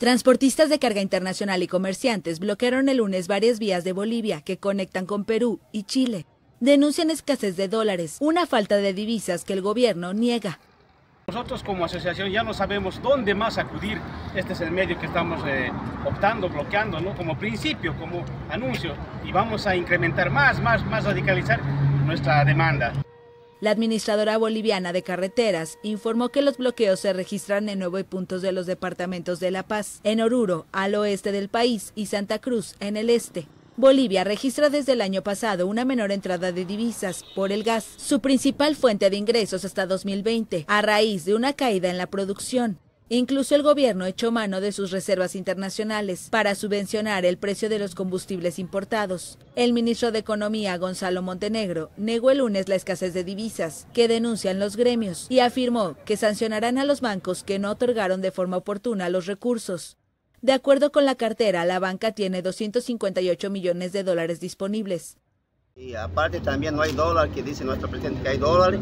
Transportistas de carga internacional y comerciantes bloquearon el lunes varias vías de Bolivia que conectan con Perú y Chile. Denuncian escasez de dólares, una falta de divisas que el gobierno niega. Nosotros como asociación ya no sabemos dónde más acudir. Este es el medio que estamos eh, optando, bloqueando. Como principio, como anuncio. Y vamos a incrementar más, más, más radicalizar nuestra demanda. La administradora boliviana de carreteras informó que los bloqueos se registran en nueve puntos de los departamentos de La Paz, en Oruro, al oeste del país, y Santa Cruz, en el este. Bolivia registra desde el año pasado una menor entrada de divisas por el gas, su principal fuente de ingresos hasta 2020, a raíz de una caída en la producción. Incluso el gobierno echó mano de sus reservas internacionales para subvencionar el precio de los combustibles importados. El ministro de Economía, Gonzalo Montenegro, negó el lunes la escasez de divisas que denuncian los gremios y afirmó que sancionarán a los bancos que no otorgaron de forma oportuna los recursos. De acuerdo con la cartera, la banca tiene 258 millones de dólares disponibles. Y aparte también no hay dólar, que dice nuestro presidente que hay dólar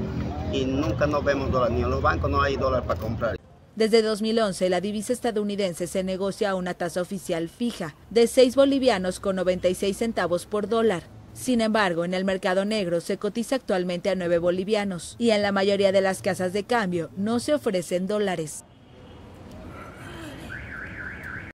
y nunca no vemos dólar, ni en los bancos no hay dólar para comprar. Desde 2011, la divisa estadounidense se negocia a una tasa oficial fija de 6 bolivianos con 96 centavos por dólar. Sin embargo, en el mercado negro se cotiza actualmente a 9 bolivianos y en la mayoría de las casas de cambio no se ofrecen dólares.